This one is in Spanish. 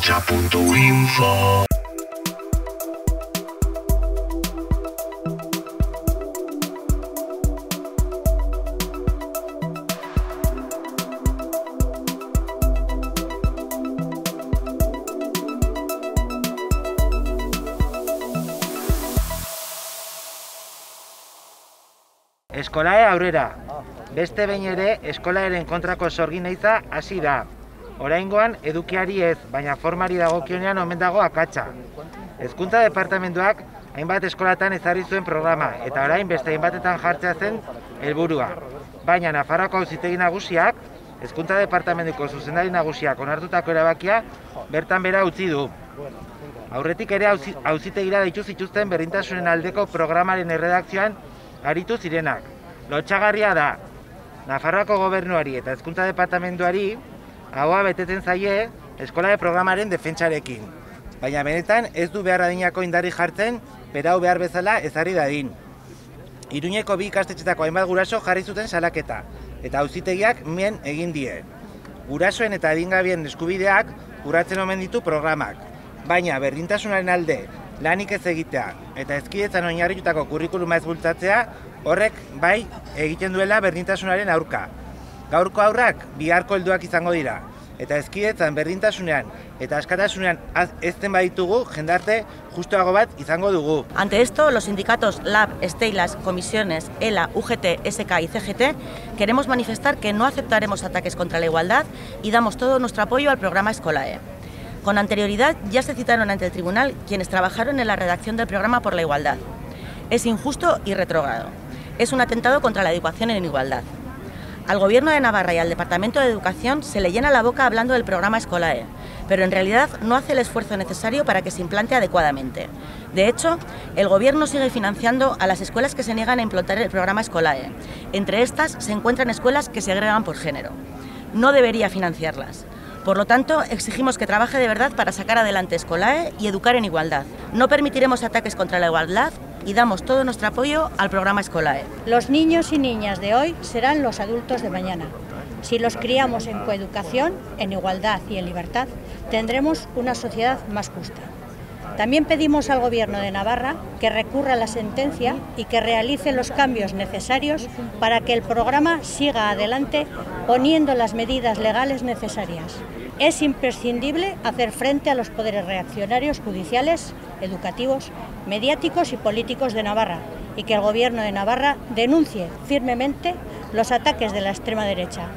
ahotsa.info Eskolae aurrera. Beste behin ere eskolaeren kontrako sorginaitza hasi da. Oraingoan edukiari ez, baina formari dagokionean omen dago akatsa. Hezkuntza departamentuak hainbat eskolatan ezarri zuen programa eta orain beste hainbatetan jartzea zen helburua. Baina Nafarroako auzitegi nagusiak Hezkuntza departamentuko zuzendari nagusiak onartutako erabakia bertan bera utzi du. Aurretik ere auzi- auzitegira deitu zituzten berdintasunen aldeko programaren erredakzioan aritu zirenak. Lotxagarria da, Nafarroako gobernuari eta hezkuntza departamentuari haua betetzen zaie eskola programaren defentsarekin. Baina benetan ez du behar adinako indarri jartzen, berau behar bezala ezarri dadin. Iruñeko bi ikastetxetako hainbat guraso jarri zuten salaketa, eta auzitegiak mien egin die. Gurasoen eta adingabien eskubideak urratzen omen ditu programak, baina berdintasunaren alde lanik ez egitea eta ezkidetzan oinarritutako kurrikuluma ez bultzatzea horrek bai egiten duela berdintasunaren aurka. Gaurko aurrak biharko helduak izango dira, eta ezkidetzan berdintasunean eta askatasunean ezten baditugu jendarte justuago bat izango dugu. Ante esto, los sindicatos LAB, Estelas, Comisiones, ELA, UGT, SK y CGT queremos manifestar que no aceptaremos ataques contra la igualdad y damos todo nuestro apoyo al programa Escolae. Con anterioridad ya se citaron ante el tribunal quienes trabajaron en la redacción del programa por la igualdad. Es injusto y retrógrado. Es un atentado contra la educación en igualdad. Al Gobierno de Navarra y al Departamento de Educación se le llena la boca hablando del programa Escolae, pero en realidad no hace el esfuerzo necesario para que se implante adecuadamente. De hecho, el Gobierno sigue financiando a las escuelas que se niegan a implantar el programa Escolae. Entre estas se encuentran escuelas que segregan por género. No debería financiarlas. Por lo tanto, exigimos que trabaje de verdad para sacar adelante Escolae y educar en igualdad. No permitiremos ataques contra la igualdad y damos todo nuestro apoyo al programa Escolae. Los niños y niñas de hoy serán los adultos de mañana. Si los criamos en coeducación, en igualdad y en libertad, tendremos una sociedad más justa. También pedimos al Gobierno de Navarra que recurra a la sentencia y que realice los cambios necesarios para que el programa siga adelante poniendo las medidas legales necesarias. Es imprescindible hacer frente a los poderes reaccionarios judiciales, educativos, mediáticos y políticos de Navarra y que el Gobierno de Navarra denuncie firmemente los ataques de la extrema derecha.